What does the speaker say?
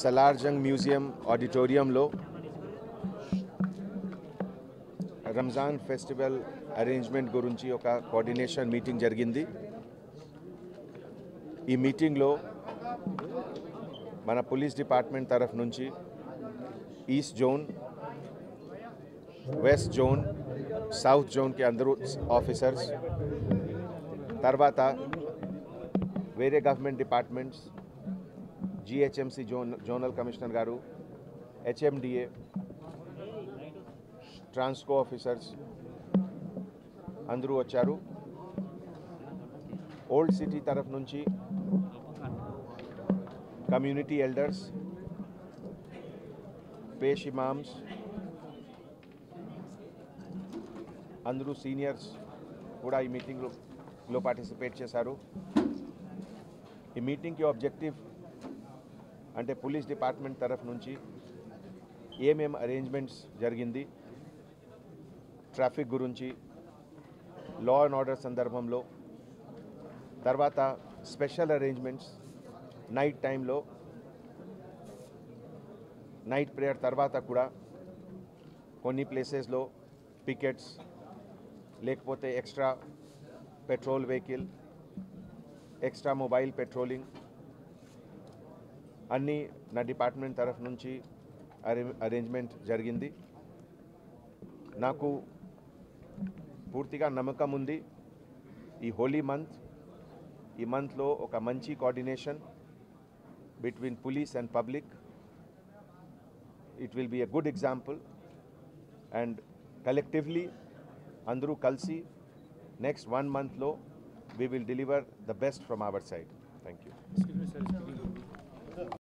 Salar Jung museum ఆడిటోరియంలో Ramzan festival arrangement గురించి ఒక కోఆర్డినేషన్ మీటింగ్ జరిగింది ఈ మీటింగ్లో మన పోలీస్ డిపార్ట్మెంట్ తరఫు నుంచి east zone west zone south జోన్కి అందరూ ఆఫీసర్స్ తర్వాత వేరే government departments GHMC zone zonal commissioner గారు హెచ్ఎండిఏ ట్రాన్స్కో ఆఫీసర్స్ అందరూ వచ్చారు ఓల్డ్ సిటీ తరఫు నుంచి కమ్యూనిటీ ఎల్డర్స్ పేష్ ఇమామ్స్ అందరూ సీనియర్స్ కూడా ఈ మీటింగ్లో లో పార్టిసిపేట్ చేశారు ఈ మీటింగ్కి ఆబ్జెక్టివ్ అంటే పోలీస్ డిపార్ట్మెంట్ తరఫు నుంచి ఏమేమి అరేంజ్మెంట్స్ జరిగింది ట్రాఫిక్ గురించి లా అండ్ ఆర్డర్ సందర్భంలో తర్వాత స్పెషల్ అరేంజ్మెంట్స్ నైట్ టైంలో నైట్ ప్రేయర్ తర్వాత కూడా కొన్ని ప్లేసెస్లో పికెట్స్ లేకపోతే extra patrol vehicle extra mobile patrolling అన్నీ నా డిపార్ట్మెంట్ తరఫు నుంచి అరేంజ్మెంట్ జరిగింది. నాకు పూర్తిగా నమ్మకం ఉంది. ఈ హోలీ మంత్ ఈ మంత్లో ఒక మంచి coordination between police and public it will be a good example and collectively అందరూ కలిసి నెక్స్ట్ వన్ మంత్లో we will deliver the best from our side thank you